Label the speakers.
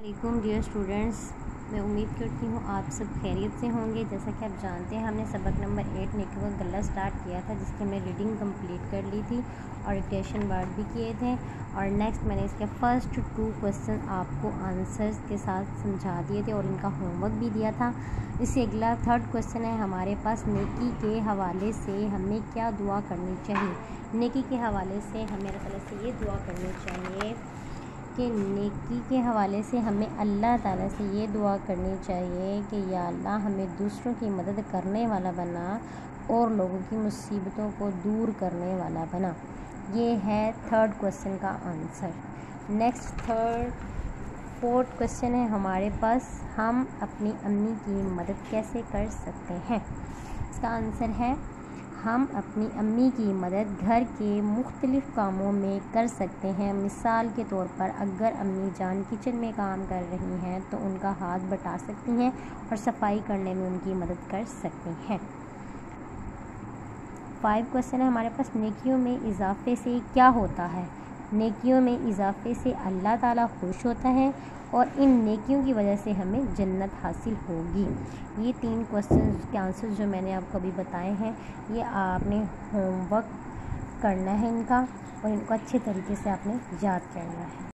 Speaker 1: वालेकुम dear students मैं उम्मीद करती हूँ आप सब खैरियत से होंगे। जैसा कि आप जानते हैं, हमने सबक नंबर एट नेकी का गला स्टार्ट किया था, जिसकी हमने रीडिंग कंप्लीट कर ली थी और डिक्टेशन वर्ड भी किए थे। और नेक्स्ट मैंने इसके फ़र्स्ट टू क्वेश्चन आपको आंसर्स के साथ समझा दिए थे और इनका होमवर्क भी दिया था। इससे अगला थर्ड क्वेश्चन है हमारे पास, नेकी के हवाले से हमें क्या दुआ करनी चाहिए? नेकी के हवाले से हमें अल्लाह से ये दुआ करनी चाहिए। कि नेकी के हवाले से हमें अल्लाह ताला से ये दुआ करनी चाहिए कि या अल्लाह हमें दूसरों की मदद करने वाला बना और लोगों की मुसीबतों को दूर करने वाला बना। ये है थर्ड क्वेश्चन का answer next third fourth question है हमारे पास। हम अपनी अम्मी की मदद कैसे कर सकते हैं? इसका आंसर है हम अपनी अम्मी की मदद घर के मुख्तलिफ़ कामों में कर सकते हैं। मिसाल के तौर पर, अगर अम्मी जान किचन में काम कर रही हैं तो उनका हाथ बटा सकती हैं और सफ़ाई करने में उनकी मदद कर सकती हैं। फाइव क्वेश्चन है हमारे पास। नेकियों में इजाफे से क्या होता है? नेकियों में इजाफे से अल्लाह ताला खुश होता है और इन नेकियों की वजह से हमें जन्नत हासिल होगी। ये तीन क्वेश्चन के आंसर जो मैंने आपको अभी बताए हैं, ये आपने होमवर्क करना है इनका और इनको अच्छे तरीके से आपने याद करना है।